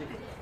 music.